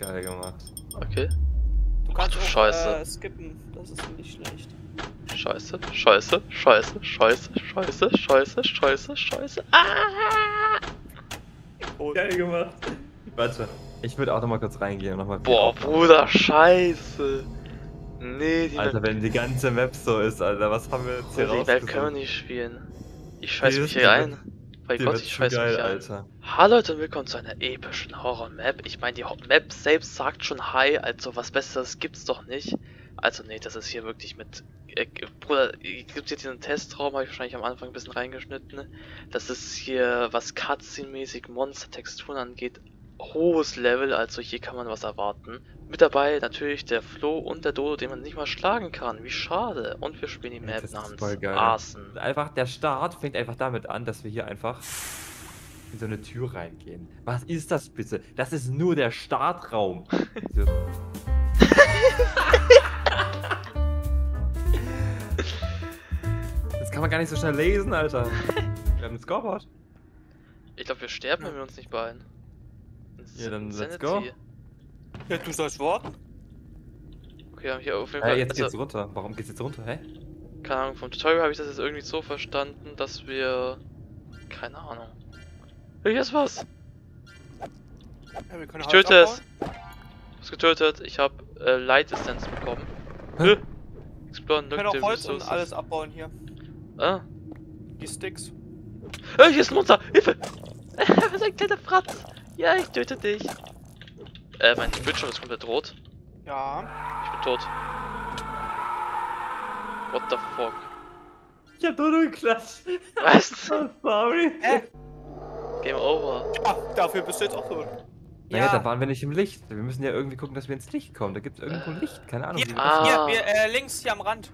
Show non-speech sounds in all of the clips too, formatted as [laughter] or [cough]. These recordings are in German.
geil gemacht. Okay. Du kannst Ach du auch Scheiße. Äh, skippen, das ist nicht schlecht. Scheiße, scheiße, scheiße, scheiße, scheiße, scheiße, scheiße, scheiße. Ah! Geil gemacht. Warte, ich würde auch noch mal kurz reingehen und noch mal. Boah, Bruder, scheiße. Nee, die Alter, Map, wenn die ganze Map so ist, Alter, was haben wir jetzt hier die Map können wir nicht spielen. Ich scheiß mich hier ein. Bei Die Gott, ich scheiß geil, mich. Alter. Hallo Leute und willkommen zu einer epischen Horror-Map. Ich meine, die Ho- Map selbst sagt schon Hi, also was Besseres gibt's doch nicht. Also nee, das ist hier wirklich mit... Äh, Bruder, gibt hier diesen Testraum, habe ich wahrscheinlich am Anfang ein bisschen reingeschnitten. Das ist hier, was Cutscene-mäßig Monster-Texturen angeht, hohes Level, also hier kann man was erwarten. Mit dabei natürlich der Flo und der Dodo, den man nicht mal schlagen kann. Wie schade. Und wir spielen die Map namens. Arsen. Einfach, der Start fängt einfach damit an, dass wir hier einfach in so eine Tür reingehen. Was ist das bitte? Das ist nur der Startraum. [laughs] So. das kann man gar nicht so schnell lesen, Alter. Wir haben ein Scoreboard. Ich glaube, wir sterben, wenn wir uns nicht beeilen. Ja, dann let's go. Ja, du sollst warten. Okay, wir haben hier auf jeden Fall. jetzt also, geht's runter. Warum geht's jetzt runter? Hä? keine Ahnung, vom Tutorial habe ich das jetzt irgendwie so verstanden, dass wir. Keine Ahnung. Hier ist was! Ja, wir können Ich töte es! abbauen. Was getötet? Ich habe äh, Light Essence bekommen. Hä? Hä? Explore Wir können auch Holz und Resources. alles abbauen hier. Ah. Die Sticks. Hey, hier ist ein Monster! Hilfe! [laughs] Was ist ein kleiner Fratz! Ja, ich töte dich! Äh, mein Bildschirm ist komplett rot. Ja. Ich bin tot. What the fuck? Ich hab nur geklatscht. Was? [laughs] Oh, sorry. Hä? Game over. Ja, dafür bist du jetzt auch tot. Naja, da waren wir nicht im Licht. Wir müssen ja irgendwie gucken, dass wir ins Licht kommen. Da gibt's irgendwo Licht. Keine Ahnung. Hier, Ah. hier, wir, äh, links hier am Rand.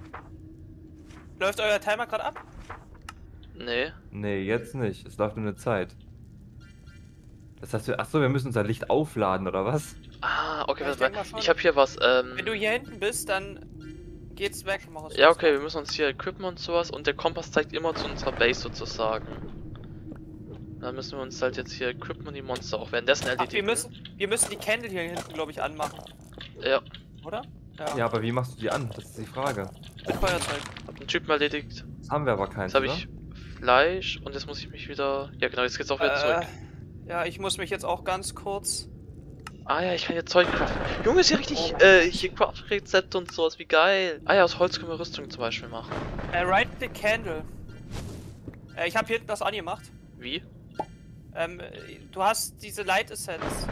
Läuft euer Timer gerade ab? Nee. Nee, jetzt nicht. Es läuft nur eine Zeit. Das heißt, wir, achso, wir müssen unser Licht aufladen, oder was? Ah, okay, Ja, ich warte mal. schon. Ich habe hier was, ähm. Wenn du hier hinten bist, dann geht's weg. Ja, okay, wir müssen uns hier equippen und sowas und der Kompass zeigt immer zu unserer Base sozusagen. Dann müssen wir uns halt jetzt hier equippen und die Monster auch währenddessen Ach, erledigen. wir müssen, wir müssen die Candle hier hinten, glaube ich, anmachen. Ja, Oder? Ja, aber wie machst du die an? Das ist die Frage. Mit Feuerzeug. hab einen Typen erledigt. Das haben wir aber keins, Jetzt habe oder? ich Fleisch und jetzt muss ich mich wieder. Ja, genau, jetzt geht's auch wieder Äh, zurück. Ja, ich muss mich jetzt auch ganz kurz. Ah ja, ich kann hier Zeug craften. Junge, ist hier richtig, äh, hier Craft-Rezepte und sowas, wie geil. Ah ja, aus Holz können wir Rüstung zum Beispiel machen. Äh, right the candle. Äh, ich habe hier hinten das angemacht. Wie? Ähm, äh, du hast diese Light Essence.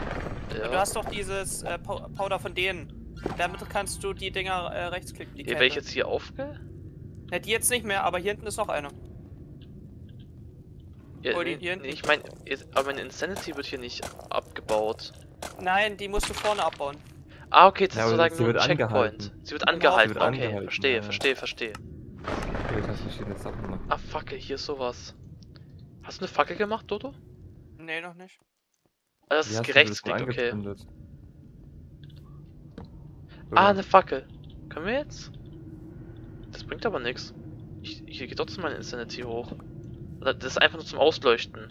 Ja. Du hast doch dieses äh, Pow- Powder von denen. Damit kannst du die Dinger äh, rechtsklicken. Die wenn Candle. ich jetzt hier aufgehe? Ja, die jetzt nicht mehr, aber hier hinten ist noch eine. Ja, nee, nee, ich meine, aber meine Insanity wird hier nicht abgebaut. Nein, die musst du vorne abbauen. Ah, okay, das Ja, ist sozusagen sie nur ein wird Checkpoint. angehalten. Sie wird angehalten, sie wird okay, angehalten, verstehe, ja. verstehe, verstehe. Okay, kannst verschiedene Sachen machen. Ah, Fackel, hier ist sowas. Hast du eine Fackel gemacht, Dodo? Nee, noch nicht. Ah, das Wie ist das okay. Ah, eine Fackel. Können wir jetzt? Das bringt aber nichts. Ich, hier geht trotzdem meine Insanity hoch. Das ist einfach nur zum Ausleuchten.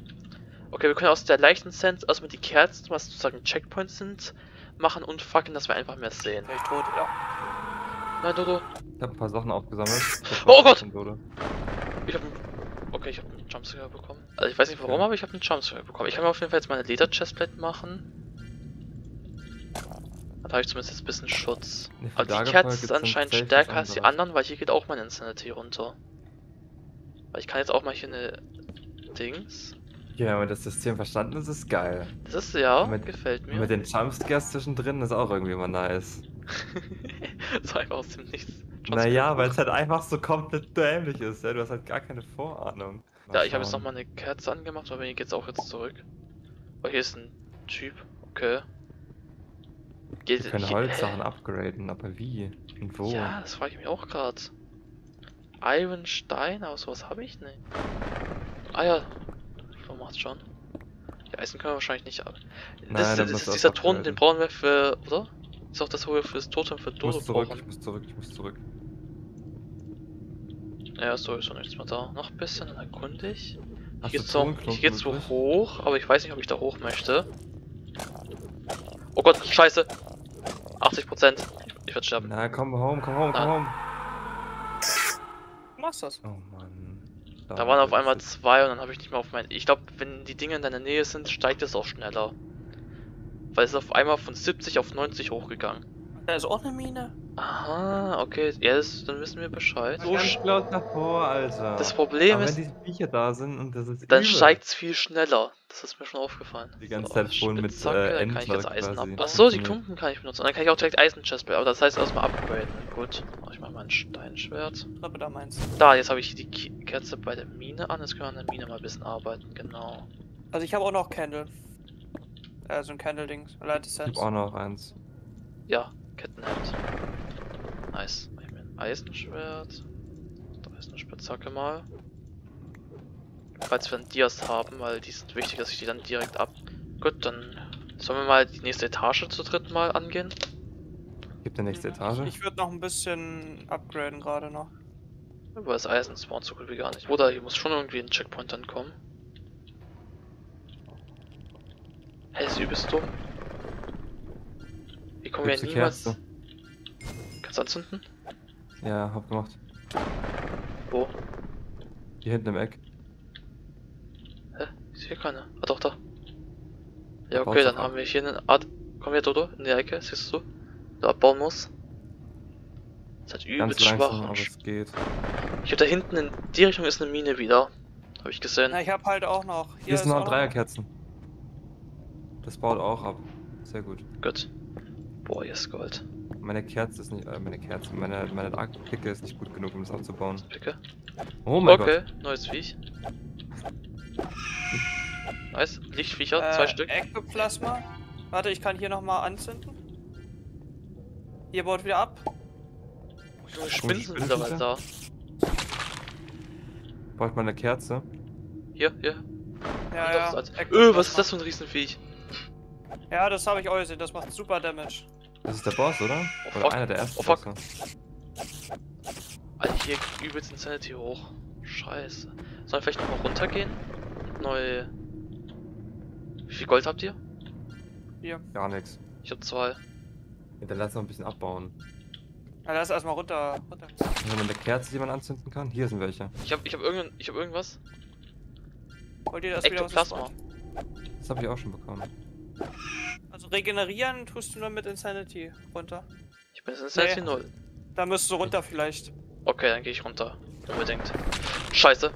Okay, wir können aus der leichten Sense, also mit die Kerzen, was sozusagen Checkpoints sind, machen und Fackeln, dass wir einfach mehr sehen. Wäre ich tot, ja. Nein, Dodo. Ich habe ein paar Sachen aufgesammelt. Oh Gott! Ich hab einen... Okay, ich habe einen Jumpscare bekommen. Also ich weiß nicht warum, aber ich habe einen Jumpscare bekommen. Ich kann mir auf jeden Fall jetzt meine Leder-Chestplate machen. Dann habe ich zumindest jetzt ein bisschen Schutz. Nee, Aber die Lagerfeuer Kerze ist anscheinend stärker als die anderen, weil hier geht auch meine Insanity runter. Weil ich kann jetzt auch mal hier eine... Dings. Ja, wenn das System verstanden ist, ist geil. Das ist ja, Mit- gefällt mir. mit den Jumpscares zwischendrin ist auch irgendwie mal nice. [laughs] so einfach aus dem Nichts. Naja, weil es halt einfach so komplett dämlich ist, ja. Du hast halt gar keine Vorahnung. Mal Ja, ich habe jetzt noch schauen. mal eine Kerze angemacht, aber hier geht's auch jetzt zurück. Oh, hier ist ein Typ. Okay. Geht Wir können Holzsachen upgraden, aber wie? Und wo? Ja, das frage ich mich auch gerade. Iron Stein, aber sowas habe ich nicht. Ah ja, Flo macht's schon. Die Eisen können wir wahrscheinlich nicht ab. Nein, Das, das, musst du ist dieser auch Ton, den brauchen wir für, oder? Ist auch das, wo wir fürs Totem für ich Dodo muss zurück, ich brauchen. muss zurück, ich muss zurück. Ja, ist sowieso nichts mehr da. Noch ein bisschen dann erkunde ich. Hier geht's, Tonklumpen hier geht's so übrig? hoch, aber ich weiß nicht, ob ich da hoch möchte. Oh Gott, scheiße. 80%. Ich, ich werde sterben. Na, komm home, komm home, komm Ah. home. Das. Oh Mann. Da waren auf einmal zwei und dann habe ich nicht mehr auf mein. Ich glaube, wenn die Dinge in deiner Nähe sind, steigt es auch schneller. Weil es ist auf einmal von 70 auf 90 hochgegangen. Da ist auch eine Mine. Aha, okay. Ja, das, dann wissen wir Bescheid. So laut davor, Alter. das Problem Aber ist, wenn diese Viecher da sind und das ist dann übel. steigt es viel schneller. Das ist mir schon aufgefallen. Die ganze So, Zeit schon mit, äh, dann kann ich jetzt Eisen quasi. ab. Achso, die. Klumpen kann ich benutzen. Und dann kann ich auch direkt Eisen-Chestplate. Aber das heißt erstmal upgraden. Gut, mach ich mal mein Steinschwert. Was du da meinst. Da, jetzt habe ich die Kerze bei der Mine an. Jetzt können wir an der Mine mal ein bisschen arbeiten. Genau. Also ich habe auch noch Candle. Äh, so ein Candle-Ding. Light Ich Sense. hab auch noch eins. Ja, Kettenhemd. Nice. Mach ich mir ein Eisenschwert. Da ist eine Spitzhacke mal. Falls wir einen Dias haben, weil die sind wichtig, dass ich die dann direkt ab. Gut, dann sollen wir mal die nächste Etage zu dritt mal angehen. Gibt der nächste Etage? Ich würde noch ein bisschen upgraden gerade noch. Aber das Eisen spawnt so gut wie gar nicht. Oder hier muss schon irgendwie ein Checkpoint dann kommen. Hey, ist übelst dumm. Kommen wir Gibt's die niemals. Kerze? Kannst du anzünden? Ja, hab gemacht. Wo? Hier hinten im Eck. Hä? Ich sehe keine. Ah doch, da. Ja, okay, dann ab. haben wir hier einen Art. Komm her, Dodo, in die Ecke, siehst du? Da abbauen muss. Das hat übelst Ganz langsam, schwach. aber es geht. Ich hab da hinten in die Richtung ist eine Mine wieder. Habe ich gesehen. Na, ich habe halt auch noch. Hier sind ist noch auch Dreierkerzen. Das baut auch ab. Sehr gut. Gut. Boah, hier ist Gold. Meine Kerze ist nicht, äh, meine Kerze, meine, meine Picke ist nicht gut genug, um das abzubauen. Picke. Oh mein okay, Gott. neues Viech. Nice. Lichtviecher, zwei äh, Stück. Ektoplasma. Warte, ich kann hier nochmal anzünden. Hier baut wieder ab. Junge, Spinnen sind mittlerweile da. Braucht man eine Kerze? Hier, hier. Ja, ja. Öh, was ist das für ein Riesenviech? Ja, das habe ich auch gesehen. Das macht super Damage. Das ist der Boss, oder? Oh, Oder einer der ersten Oh, fuck. Bosse. Alter, hier geht übelst Insanity hoch. Scheiße. Sollen wir vielleicht nochmal runtergehen? Neu. Wie viel Gold habt ihr? Hier. Gar nichts. Ich hab zwei. Ja, dann lass noch ein bisschen abbauen. Ja, lass erstmal runter. runter. Wenn man eine Kerze, die man anzünden kann? Hier sind welche. Ich hab, ich hab irgendein, ich hab irgendwas. Wollt ihr das wieder Ektoplasma. aus Das habe ich auch schon bekommen. Also regenerieren tust du nur mit Insanity runter. Ich bin jetzt Insanity Nee. 0. Da müsst du runter vielleicht. Okay, dann gehe ich runter. Unbedingt. Scheiße.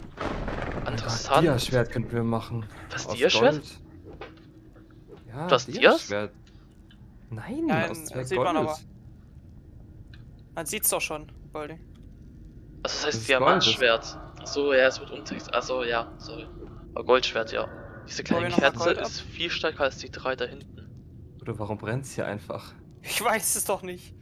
Interessant. Ja, Schwert könnten wir machen. Was, Aus Dia-Schwert? Gold. Ja, Du hast Dia-Schwert. Nein, Nein, aus das sieht Gold. man aber. Man sieht's doch schon, Goldie. Also das Das heißt ist Diamantschwert. So, ja, es wird Untext. Also ja, sorry. Aber Goldschwert, ja. Diese kleine Kerze ist viel stärker als die drei da hinten. Oder warum brennt's hier einfach? Ich weiß es doch nicht.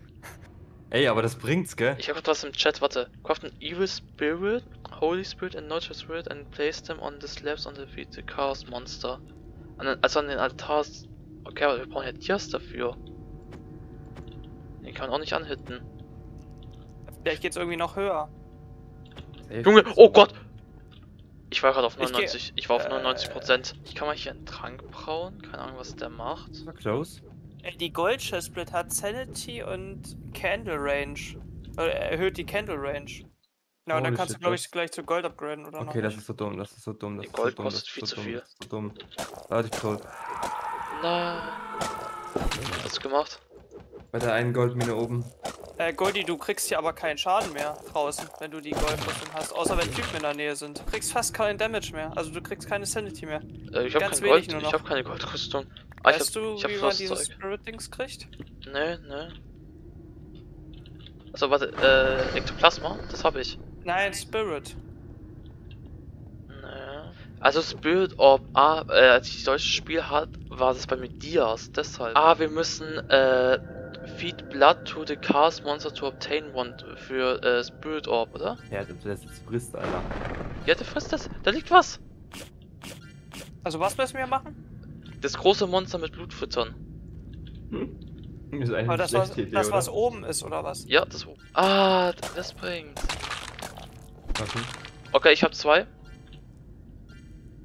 Ey, aber das bringt's, gell? Ich habe was im Chat, warte. Craft an Evil Spirit, Holy Spirit and Neutral Spirit and place them on the slabs on the feet the Chaos Monster. An den, also an den Altars. Okay, aber wir brauchen ja Dias dafür. Den kann man auch nicht anhitten. Vielleicht geht's irgendwie noch höher. Junge, oh Gott! Ich war gerade auf Ich geh- 99. Ich, war auf äh, 99%. Ich kann mal hier einen Trank brauen. Keine Ahnung, was der macht. Close. Ey, Die Gold Chestplate hat Sanity und Candle Range. Oder erhöht die Candle Range. Ja, und dann kannst shit, du, glaube das- ich, gleich zu Gold upgraden, oder Okay, noch? das ist so dumm, das ist so dumm, das Die ist Gold so dumm, kostet viel so zu dumm, viel. Das ist so dumm. Da hatte ich tot. Nein. Was hast du gemacht? Bei der einen Goldmine oben. Äh, Goldie, du kriegst hier aber keinen Schaden mehr draußen, wenn du die Goldrüstung hast. Außer wenn Typen in der Nähe sind. Du kriegst fast keinen Damage mehr. Also du kriegst keine Sanity mehr. Äh, ich habe kein Gold. Ich habe keine Goldrüstung. Ah, ich weißt hab, du, ich hab wie man dieses. Spirit-Dings kriegt? Nee, nee. Also warte, äh, Ektoplasma, das habe ich. Nein, Spirit. Nee. Also Spirit Orb, ah, äh, als ich solches Spiel hat, war das bei mir Dias, deshalb. Ah, wir müssen, äh, feed blood to the cast monster to obtain one für, äh, Spirit Orb, oder? Ja, der das jetzt frisst, Alter. Ja, der frisst das. Da liegt was. Also was müssen wir machen? Das große Monster mit Blut füttern. Ist eigentlich Aber eine das, was, Idee, das was oben ist, oder was? Ja, das. Ah, das bringt. Warte. Okay, ich habe zwei.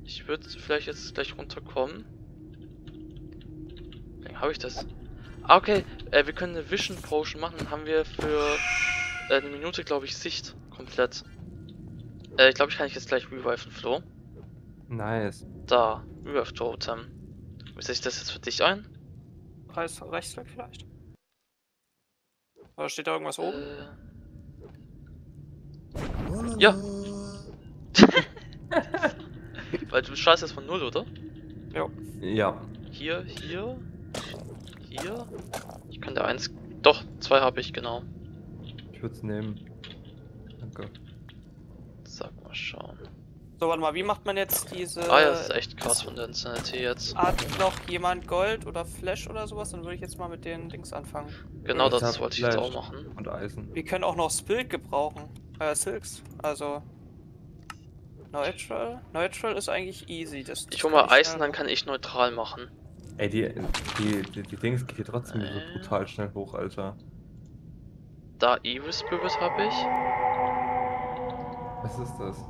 Ich würde vielleicht jetzt gleich runterkommen. Dann habe ich das. Ah, okay. Äh, wir können eine Vision Potion machen. Dann haben wir für äh, eine Minute, glaube ich, Sicht komplett. Äh, ich glaube, ich kann ich jetzt gleich reviven, Flo. Nice. Da, Revive Totem. Wie setze ich das jetzt für dich ein? Rechts, rechts weg vielleicht. Oder steht da irgendwas oben? Äh, ja. [laughs] Weil du startest jetzt von null, oder? Ja. Hier, hier, hier. Ich könnte eins. Doch, zwei habe ich, genau. Ich würde es nehmen. Danke. Sag mal schauen. So, warte mal, wie macht man jetzt diese... Ah ja, das ist echt krass von der Insanity jetzt. Hat noch jemand Gold oder Flash oder sowas? Dann würde ich jetzt mal mit den Dings anfangen. Genau Ich das wollte ich jetzt auch machen. Und Eisen. Wir können auch noch Spilt gebrauchen. Äh, Silks. Also... Neutral? Neutral ist eigentlich easy. Das, Ich das hol kann mal Eisen, dann kann ich neutral machen. Ey, die, die, die, die Dings geht hier trotzdem so Äh. brutal schnell hoch, Alter. Da Evil Spirit habe ich. Was ist das?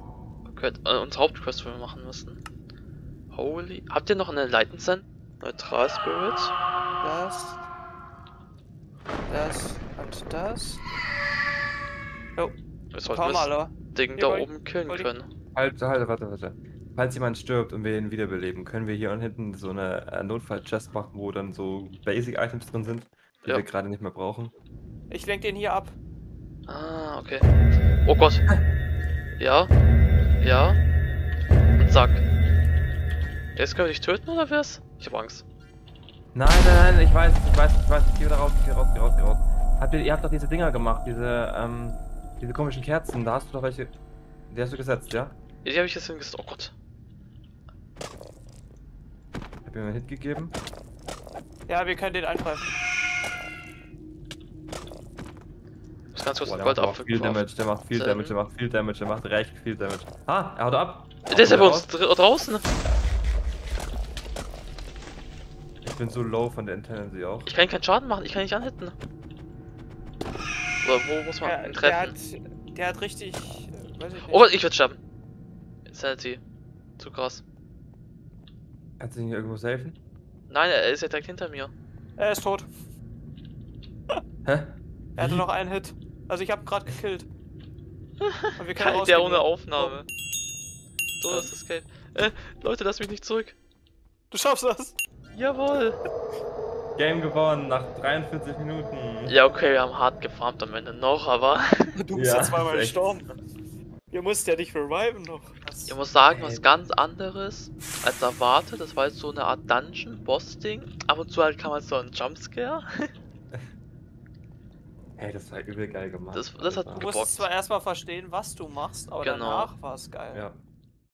Okay, äh, unsere Hauptquest, wo wir machen müssen. Holy. Habt ihr noch eine Send? Neutral Spirit? Das. Das und das. Jo, Wir sollten komm das. Ding Hier, da oben killen können. Halt, halt, warte, warte. Falls jemand stirbt und wir ihn wiederbeleben, können wir hier hinten so eine äh, Notfall-Chest machen, wo dann so Basic-Items drin sind, die Ja. wir gerade nicht mehr brauchen. Ich lenk den hier ab. Ah, okay. Oh Gott. Ja. Ja. Und zack. Jetzt können wir dich töten oder wär's? Ich hab Angst. Nein, nein, nein, ich weiß, ich weiß, ich weiß, ich geh wieder raus, ich geh raus, geh raus, geh raus. Habt ihr, ihr habt doch diese Dinger gemacht, diese, ähm, diese komischen Kerzen, da hast du doch welche, die hast du gesetzt, ja? Ja, die habe ich jetzt hingesetzt. Oh Gott. Hab ihr mir einen Hit gegeben? Ja, wir können den angreifen. Ich muss ganz kurz Boah, einen der macht auch Goldapfel viel. Damage, der macht viel Seven. Damage, der macht viel Damage, der macht recht viel Damage. Ah, er haut ab. Der ist ja bei uns raus. dr draußen. Ich bin so low von der Intensity auch. Ich kann keinen Schaden machen, ich kann nicht anhitten. Oder wo muss man Der, ihn der, hat, treffen? der hat richtig. äh, Weiß ich nicht. Oh ich werde sterben. Insanity. Zu krass. Kannst du ihn hier irgendwo safen? Nein, er ist ja direkt hinter mir. Er ist tot. Hä? Er hatte noch einen Hit. Also ich habe gerade gekillt. Und wir [laughs] können Kein, rausgehen. der ohne Aufnahme. So, das Escape. Äh, Leute, lass mich nicht zurück. Du schaffst das. Jawohl. Game gewonnen nach 43 Minuten. Ja, okay, wir haben hart gefarmt am Ende noch, aber Du [laughs] bist ja zweimal echt. gestorben. Wir mussten ja nicht reviven noch. Das- ich muss sagen, was Ey. ganz anderes als erwartet. Das war jetzt so eine Art Dungeon-Boss-Ding. Ab und zu halt kam halt so ein Jumpscare. [laughs] Hey, das war übel geil gemacht. Das- das hat. Du musstest zwar erstmal verstehen, was du machst, aber Genau. danach war es geil. Ja.